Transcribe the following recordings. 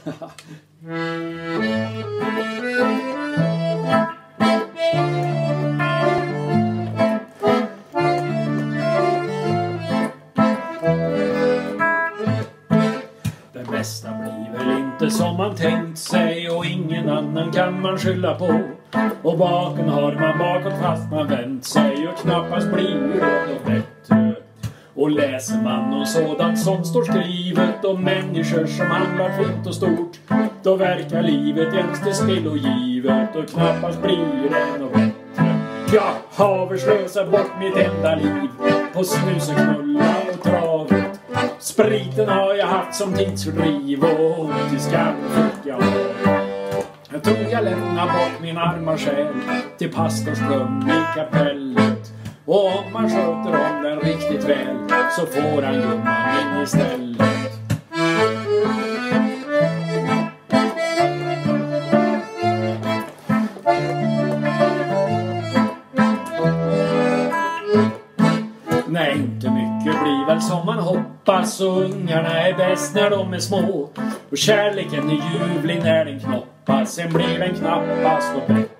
Det mesta blir väl inte som man tänkt sig och ingen annan kan man skylla på. Och baken har man bakåt fast man vänt sig och knappast blir det bättre. Och läser man om sådant som står skrivet om människor som handlar fint och stort då verkar livet jämst till spillogivet och knappast blir det något bättre. Jag har slösat bort mitt enda liv på snus och knulla och travet. Spriten har jag haft som tidsfördriv och till skam fick jag. Jag tror jag lämnar bort min arma själ till pastorns rum i kapellet. Och om man sköter om den riktigt väl så får han gumman in istället. Nej, inte mycket blir väl som man hoppas och ungarna är bäst när de är små. Och kärleken är ljuvlig när den knoppas, sen blir den knappast något bättre.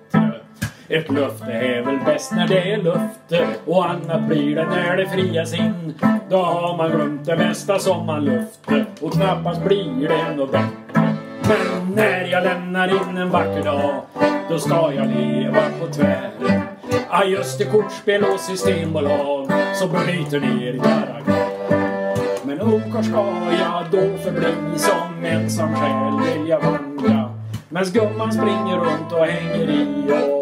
Ett löfte är väl bäst när det är löfte och annat blir det när det frias in. Då har man glömt det mesta som man löfte och knappast blir det något bättre. Men när jag lämnar in en vacker dag, då ska jag leva på tvären. Ja, just det, kortspel och systembolag som bryter ner karaktär. Men okar ska jag då förbli som ensam själ vill jag vandra. Medan gumman springer runt och hänger i och